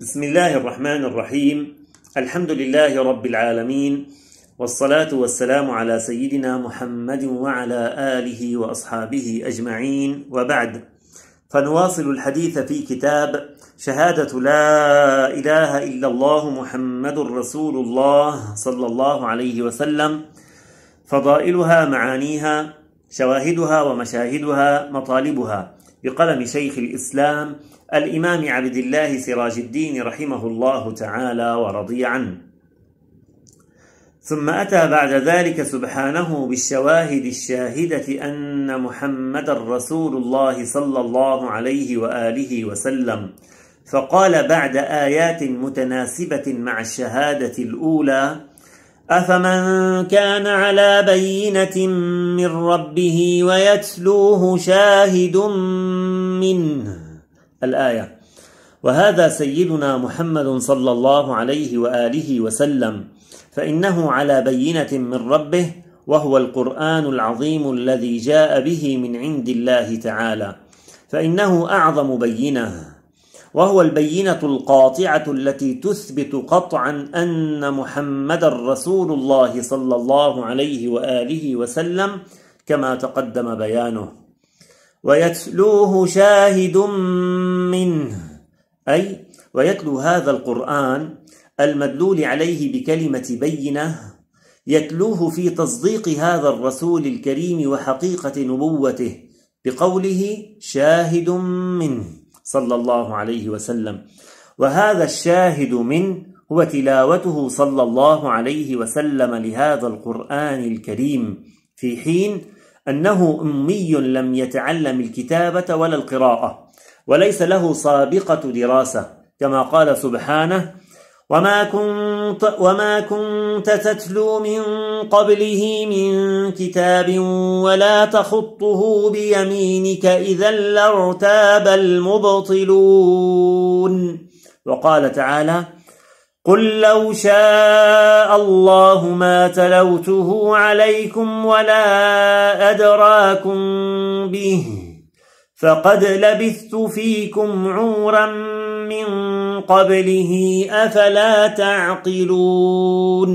بسم الله الرحمن الرحيم. الحمد لله رب العالمين والصلاة والسلام على سيدنا محمد وعلى آله وأصحابه أجمعين. وبعد فنواصل الحديث في كتاب شهادة لا إله إلا الله محمد رسول الله صلى الله عليه وسلم. فضائلها معانيها شواهدها ومشاهدها مطالبها. بقلم شيخ الإسلام الإمام عبد الله سراج الدين رحمه الله تعالى ورضي عنه. ثم أتى بعد ذلك سبحانه بالشواهد الشاهدة أن محمد رسول الله صلى الله عليه وآله وسلم فقال بعد آيات متناسبة مع الشهادة الأولى أفمن كان على بينة من ربه ويتلوه شاهد منه؟ الآية. وهذا سيدنا محمد صلى الله عليه وآله وسلم. فإنه على بينة من ربه وهو القرآن العظيم الذي جاء به من عند الله تعالى. فإنه أعظم بينه. وهو البينة القاطعة التي تثبت قطعا أن محمد رسول الله صلى الله عليه وآله وسلم كما تقدم بيانه. ويتلوه شاهد منه أي ويتلو هذا القرآن المدلول عليه بكلمة بينة يتلوه في تصديق هذا الرسول الكريم وحقيقة نبوته بقوله شاهد منه. صلى الله عليه وسلم. وهذا الشاهد منه هو تلاوته صلى الله عليه وسلم لهذا القرآن الكريم في حين أنه أمي لم يتعلم الكتابة ولا القراءة وليس له سابقة دراسة كما قال سبحانه وما كنت, وما كنت تتلو من قبله من كتاب ولا تخطه بيمينك إذا لارتاب المبطلون وقال تعالى قل لو شاء الله ما تلوته عليكم ولا أدراكم به فقد لبثت فيكم عورا من قبله أفلا تعقلون؟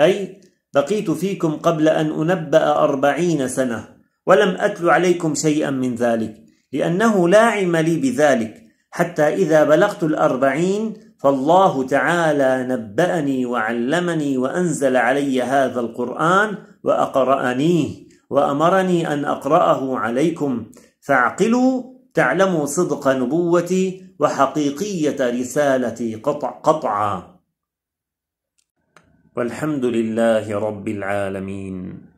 أي بقيت فيكم قبل أن أنبأ أربعين سنة ولم أتل عليكم شيئا من ذلك لأنه لا علم لي بذلك حتى إذا بلغت الأربعين فالله تعالى نبأني وعلمني وأنزل علي هذا القرآن وأقرأنيه وأمرني أن أقرأه عليكم فاعقلوا تعلموا صدق نبوتي وحقيقية رسالتي قطع قطعا. والحمد لله رب العالمين.